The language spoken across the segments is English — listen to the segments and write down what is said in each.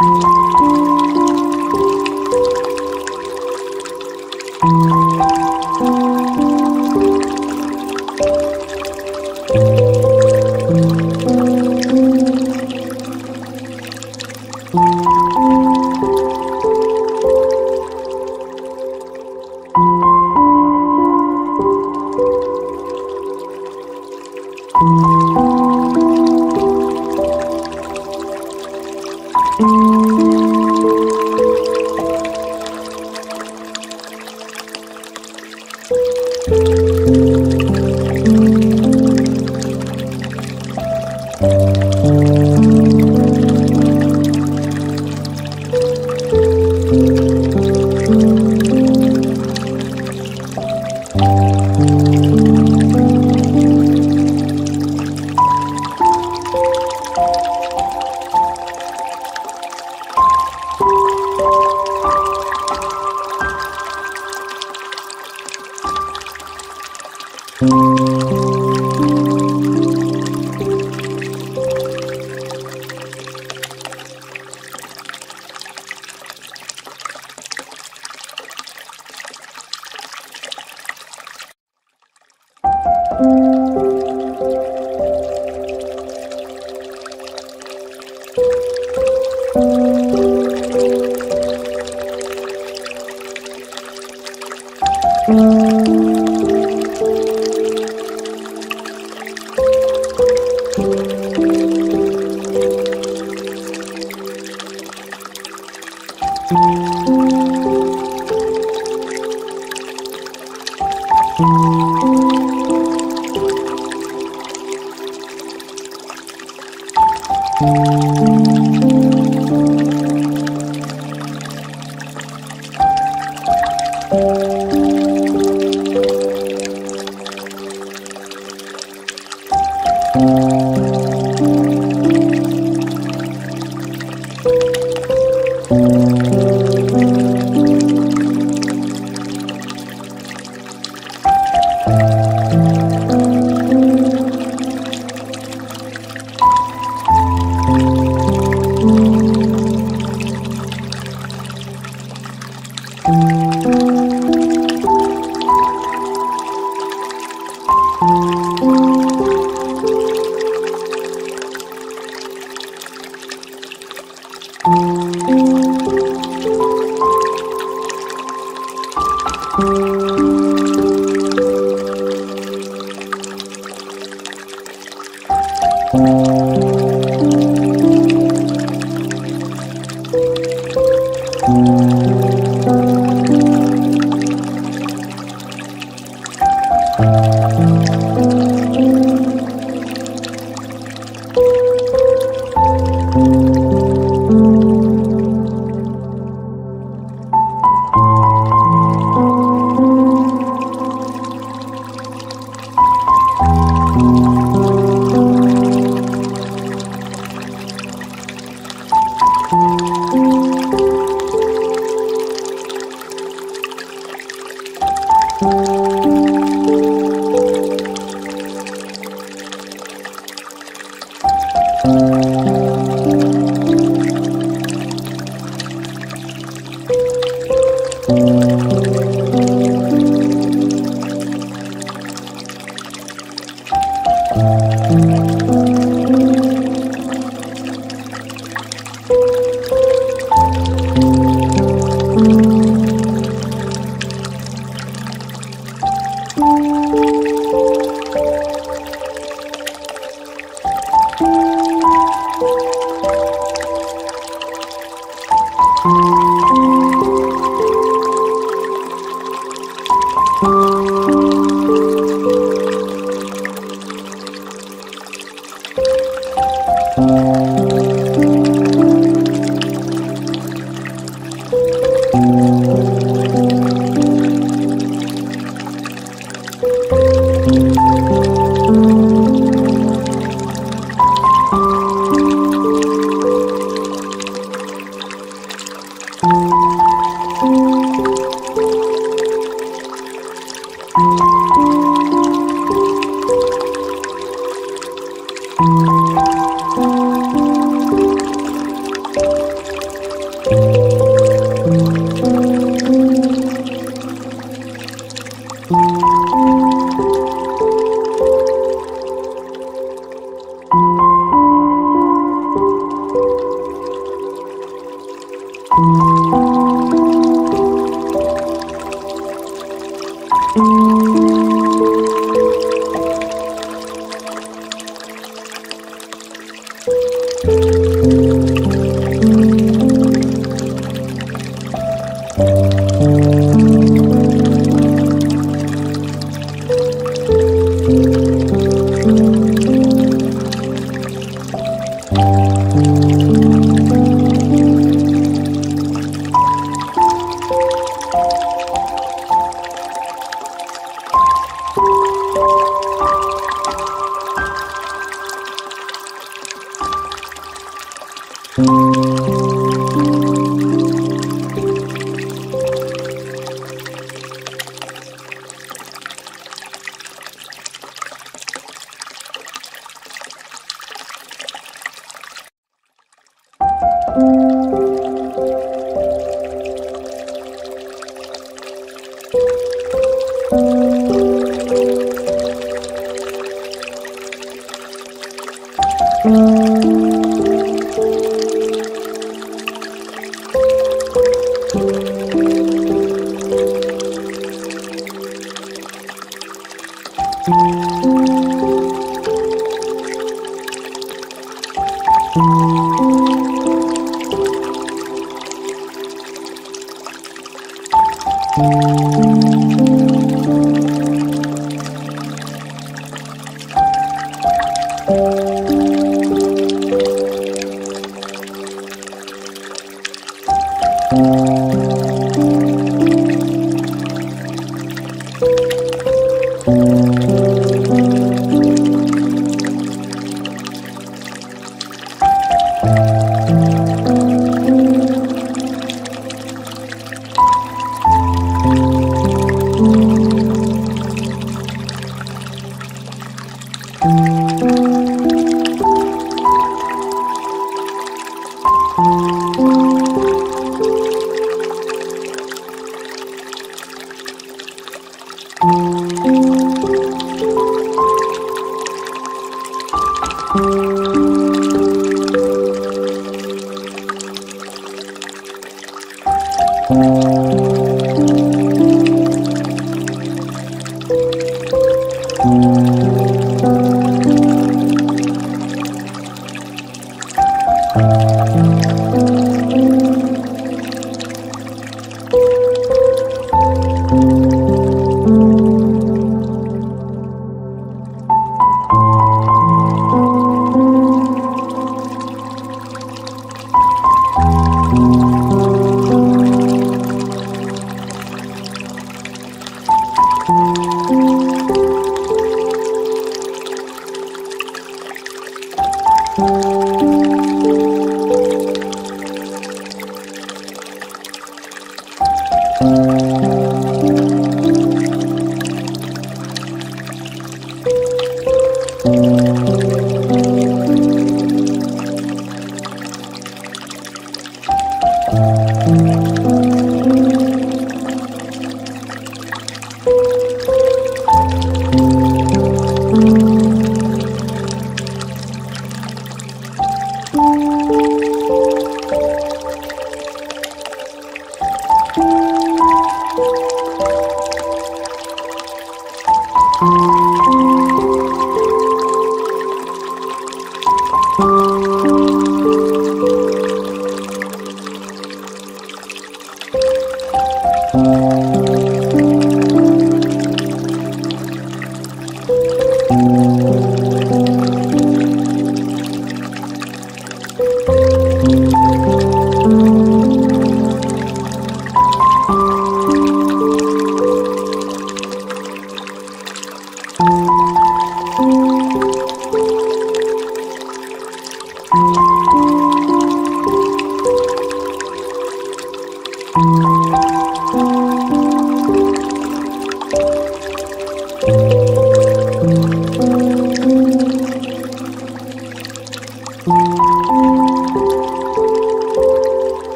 Música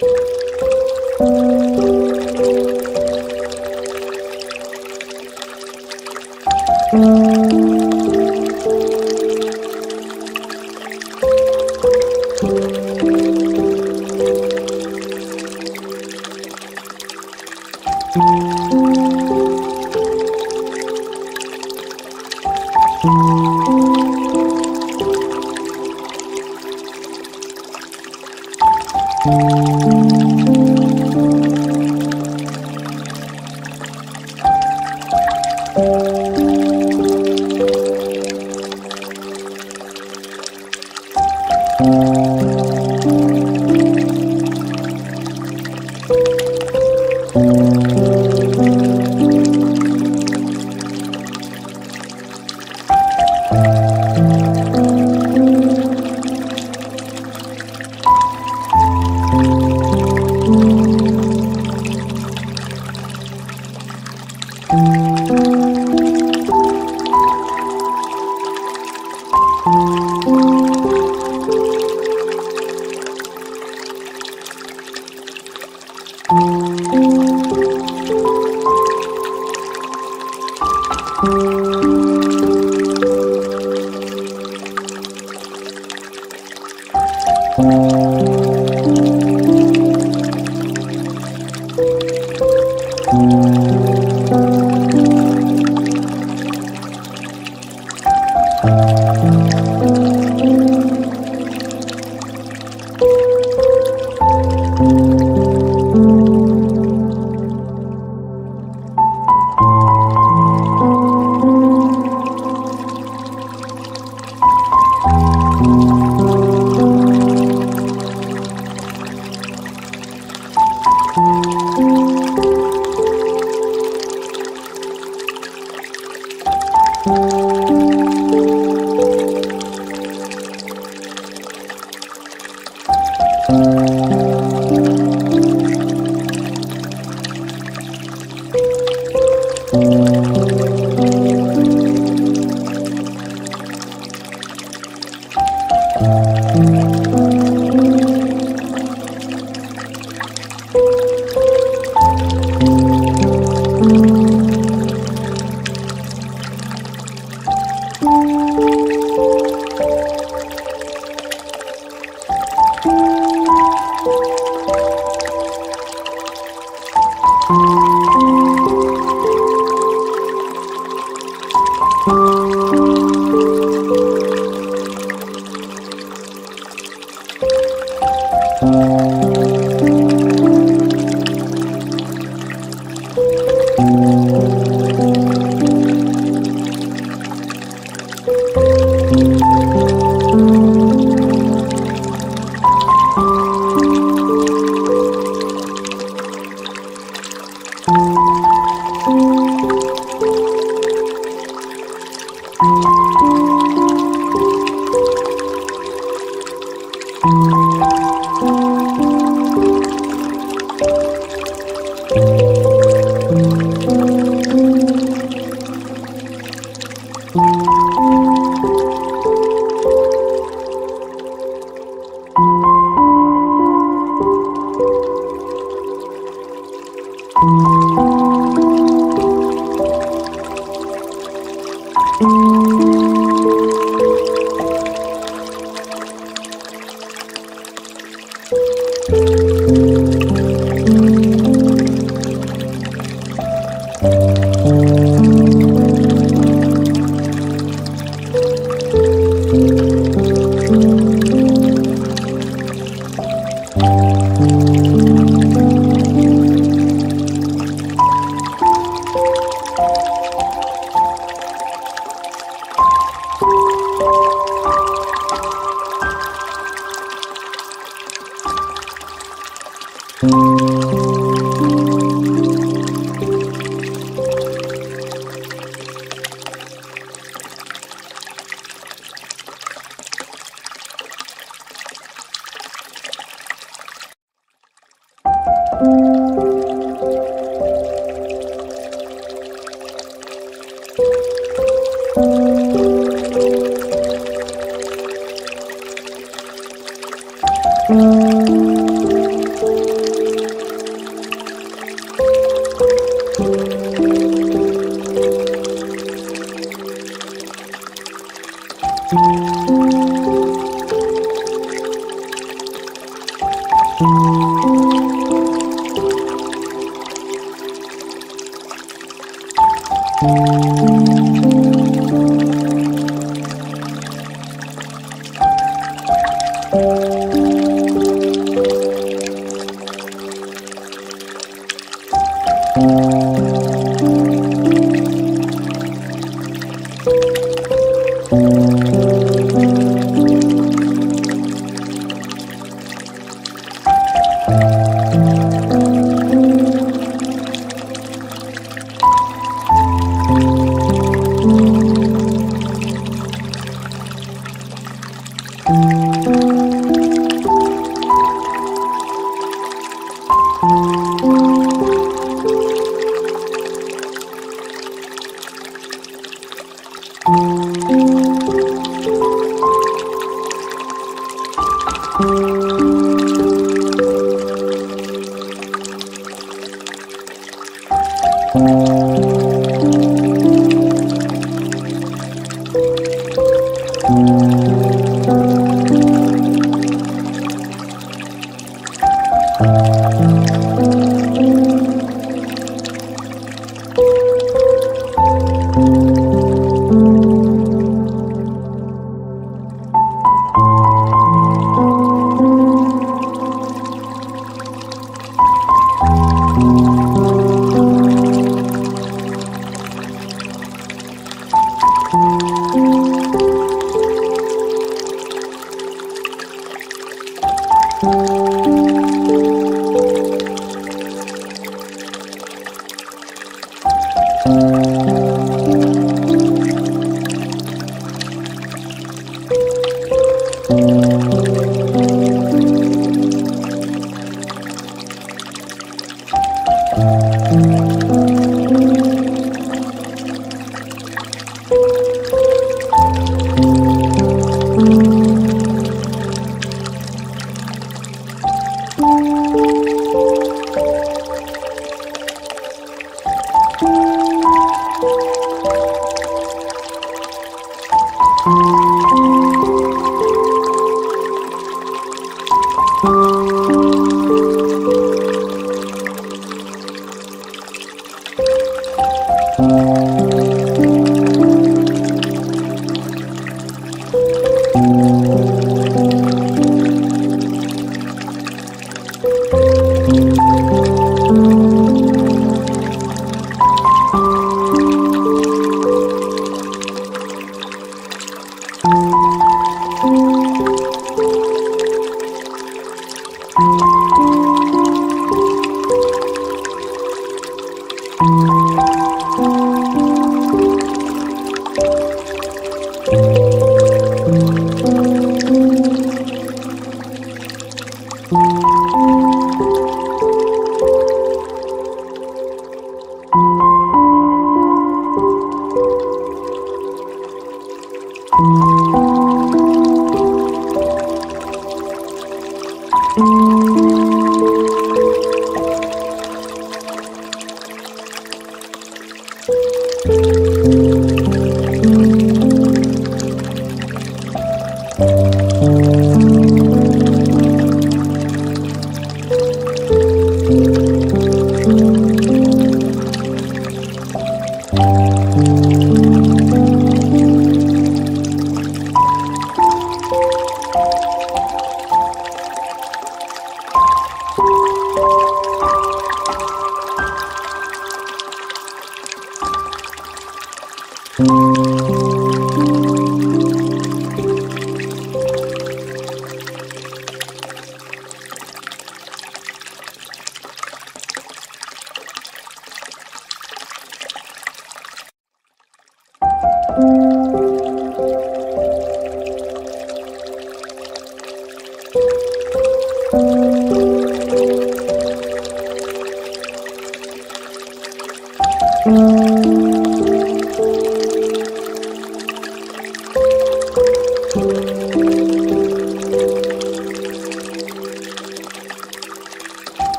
Música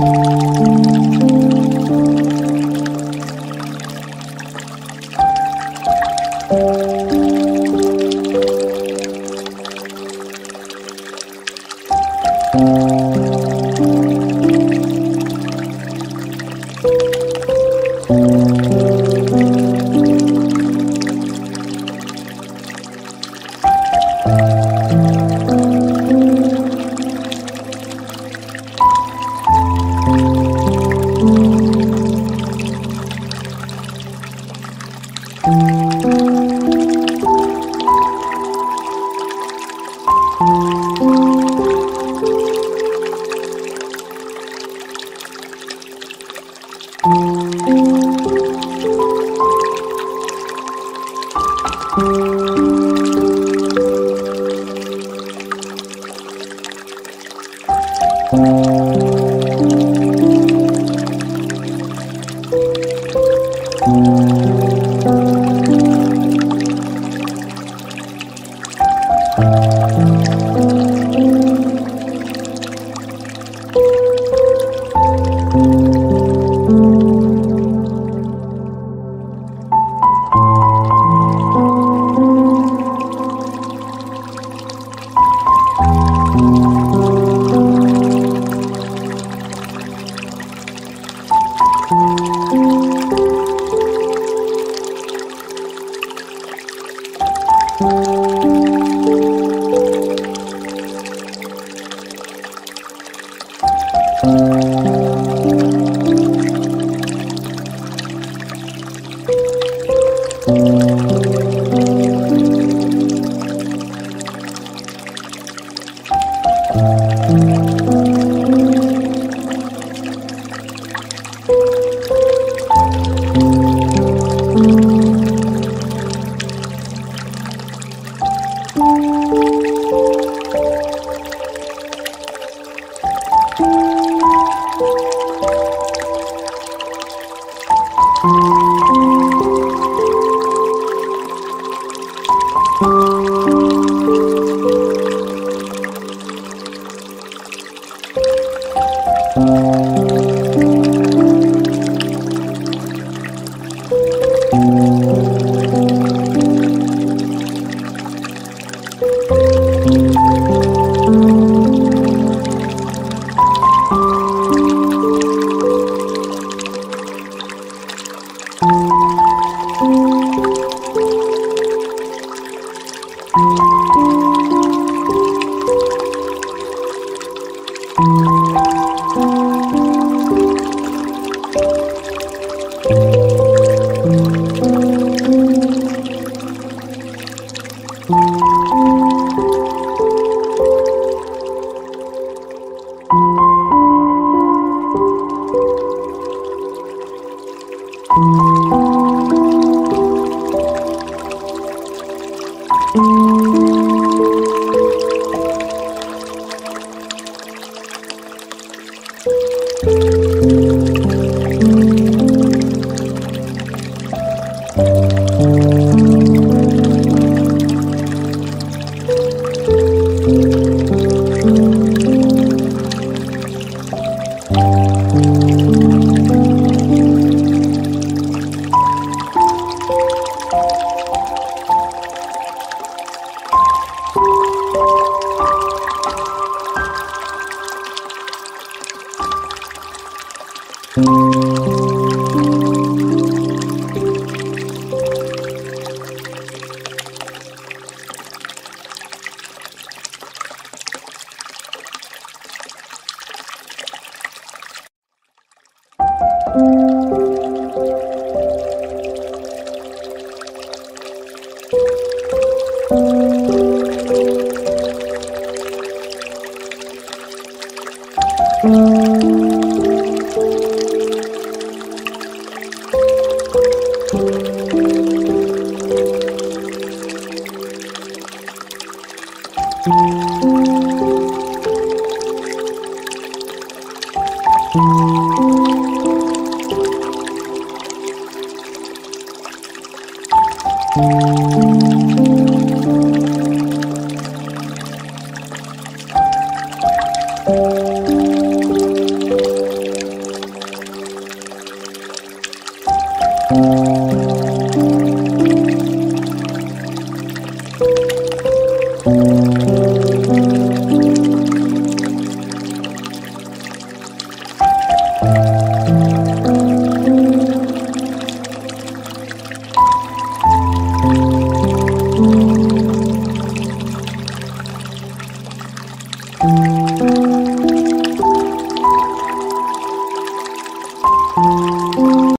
Música